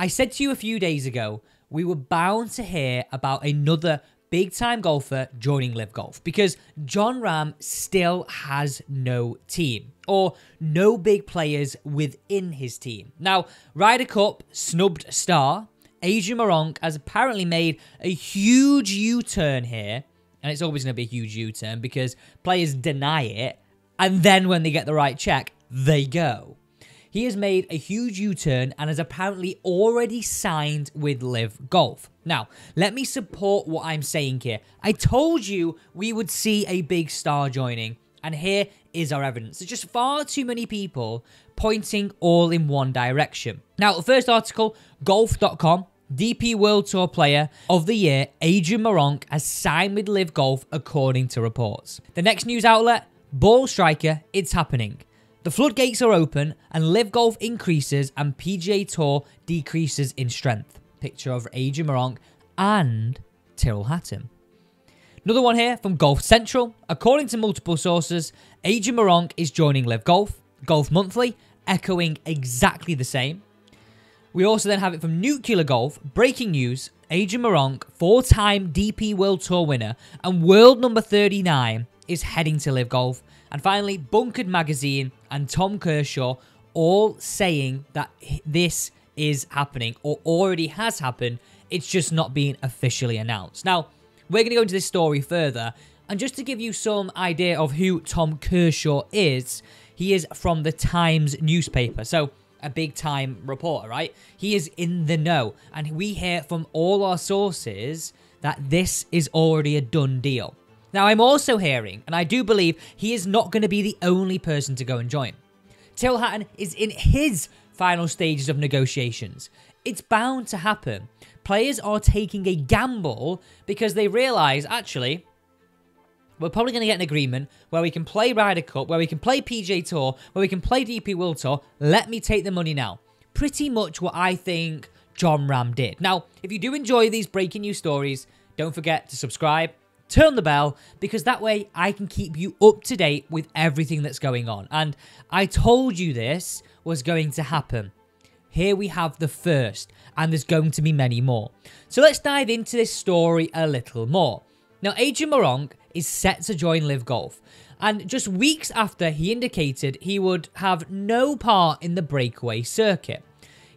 I said to you a few days ago, we were bound to hear about another big time golfer joining LIV Golf because Jon Rahm still has no team or no big players within his team. Now, Ryder Cup snubbed star Adrian Meronk has apparently made a huge U turn here, and it's always going to be a huge U turn because players deny it, and then when they get the right check, they go. He has made a huge U turn and has apparently already signed with LIV Golf. Now, let me support what I'm saying here. I told you we would see a big star joining, and here is our evidence. There's just far too many people pointing all in one direction. Now, the first article, golf.com. DP World Tour Player of the Year, Adrian Meronk, has signed with LIV Golf according to reports. The next news outlet, Ball Striker, it's happening. The floodgates are open and LIV Golf increases and PGA Tour decreases in strength. Picture of Adrian Meronk and Tyrrell Hatton. Another one here from Golf Central. According to multiple sources, Adrian Meronk is joining LIV Golf. Golf Monthly echoing exactly the same. We also then have it from Nuclear Golf. Breaking news Adrian Meronk, four time DP World Tour winner and world number 39, is heading to LIV Golf. And finally, Bunkered Magazine and Tom Kershaw all saying that this is happening or already has happened. It's just not being officially announced. Now, we're going to go into this story further. And just to give you some idea of who Tom Kershaw is, he is from the Times newspaper. So, a big time reporter, right? He is in the know. And we hear from all our sources that this is already a done deal. Now, I'm also hearing, and I do believe he is not going to be the only person to go and join. Tyrrell Hatton is in his final stages of negotiations. It's bound to happen. Players are taking a gamble because they realise, actually, we're probably going to get an agreement where we can play Ryder Cup, where we can play PGA Tour, where we can play DP World Tour. Let me take the money now. Pretty much what I think Jon Rahm did. Now, if you do enjoy these breaking news stories, don't forget to subscribe, turn the bell because that way I can keep you up to date with everything that's going on. And I told you this was going to happen. Here we have the first, and there's going to be many more. So let's dive into this story a little more. Now, Adrian Meronk is set to join LIV Golf, and just weeks after he indicated he would have no part in the breakaway circuit.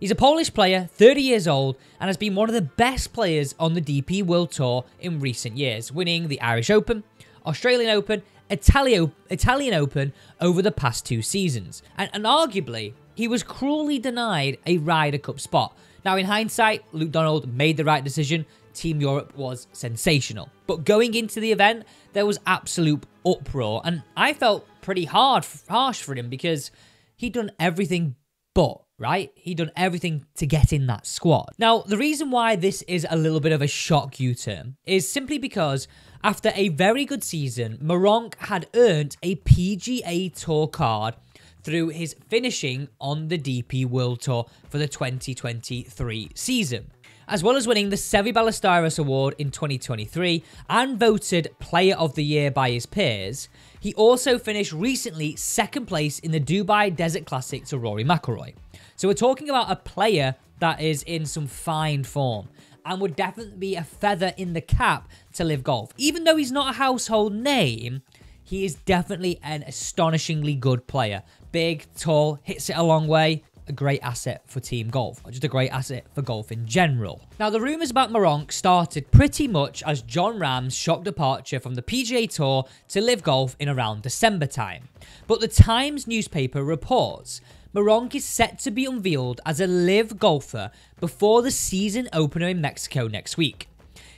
He's a Polish player, 30 years old, and has been one of the best players on the DP World Tour in recent years, winning the Irish Open, Australian Open, Italio, Italian Open over the past two seasons. And, and arguably, he was cruelly denied a Ryder Cup spot. Now, in hindsight, Luke Donald made the right decision. Team Europe was sensational. But going into the event, there was absolute uproar, and I felt pretty hard, harsh for him because he'd done everything but right? He'd done everything to get in that squad. Now, the reason why this is a little bit of a shock U turn is simply because after a very good season, Meronk had earned a PGA Tour card through his finishing on the DP World Tour for the 2023 season. As well as winning the Seve Ballesteros Award in 2023 and voted Player of the Year by his peers, he also finished recently second place in the Dubai Desert Classic to Rory McIlroy. So we're talking about a player that is in some fine form and would definitely be a feather in the cap to LIV Golf. Even though he's not a household name, he is definitely an astonishingly good player. Big, tall, hits it a long way, a great asset for team golf, or just a great asset for golf in general. Now, the rumours about Meronk started pretty much as Jon Rahm's shock departure from the PGA Tour to LIV Golf in around December time. But the Times newspaper reports Meronk is set to be unveiled as a LIV golfer before the season opener in Mexico next week.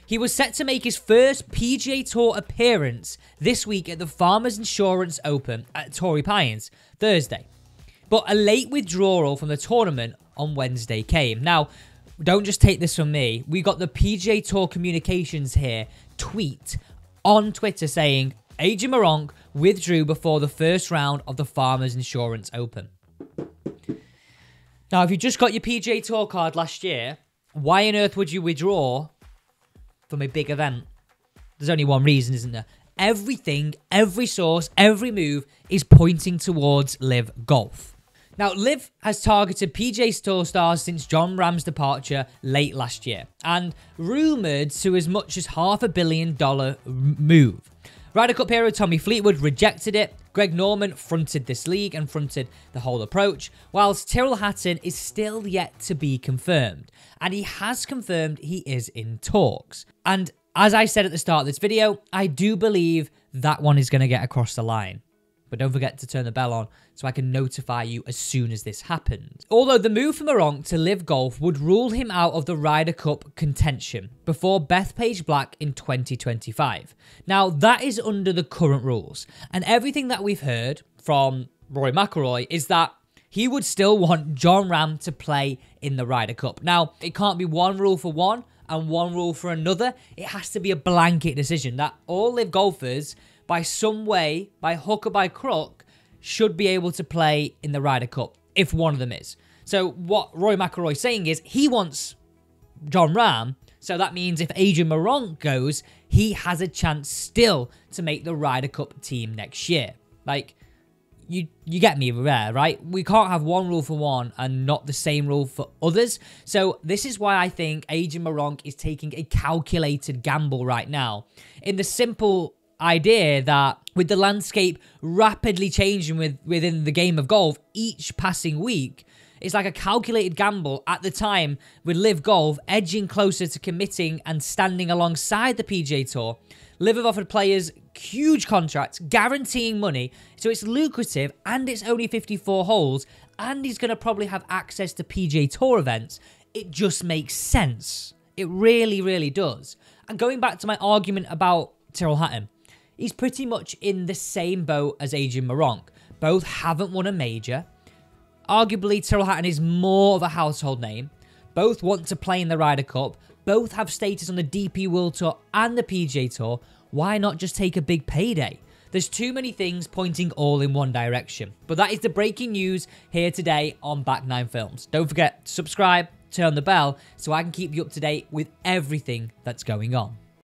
He was set to make his first PGA Tour appearance this week at the Farmers Insurance Open at Torrey Pines, Thursday. But a late withdrawal from the tournament on Wednesday came. Now, don't just take this from me. We got the PGA Tour communications here tweet on Twitter saying Adrian Meronk withdrew before the first round of the Farmers Insurance Open. Now, if you just got your PGA Tour card last year, why on earth would you withdraw from a big event? There's only one reason, isn't there? Everything, every source, every move is pointing towards LIV Golf. Now, Liv has targeted PGA Tour stars since Jon Rahm's departure late last year, and rumoured to as much as half a billion dollar move. Ryder Cup hero Tommy Fleetwood rejected it. Greg Norman fronted this league and fronted the whole approach, whilst Tyrrell Hatton is still yet to be confirmed. And he has confirmed he is in talks. And as I said at the start of this video, I do believe that one is going to get across the line. But don't forget to turn the bell on so I can notify you as soon as this happens. Although the move for Meronk to LIV Golf would rule him out of the Ryder Cup contention before Bethpage Black in 2025. Now, that is under the current rules. And everything that we've heard from Rory McIlroy is that he would still want Jon Rahm to play in the Ryder Cup. Now, it can't be one rule for one and one rule for another. It has to be a blanket decision that all LIV golfers, by some way, by hook or by crook, should be able to play in the Ryder Cup if one of them is. So what Roy McIlroy's saying is he wants Jon Rahm, so that means if Adrian Meronk goes, he has a chance still to make the Ryder Cup team next year. Like, you you get me there, right? We can't have one rule for one and not the same rule for others. So this is why I think Adrian Meronk is taking a calculated gamble right now. In the simple idea that with the landscape rapidly changing with, within the game of golf each passing week, it's like a calculated gamble at the time with LIV Golf edging closer to committing and standing alongside the PGA Tour. LIV have offered players huge contracts, guaranteeing money, so it's lucrative and it's only 54 holes, and he's going to probably have access to PGA Tour events. It just makes sense. It really, really does. And going back to my argument about Tyrrell Hatton, he's pretty much in the same boat as Adrian Meronk. Both haven't won a major. Arguably, Tyrrell Hatton is more of a household name. Both want to play in the Ryder Cup. Both have status on the DP World Tour and the PGA Tour. Why not just take a big payday? There's too many things pointing all in one direction. But that is the breaking news here today on Back 9 Films. Don't forget to subscribe, turn the bell, so I can keep you up to date with everything that's going on.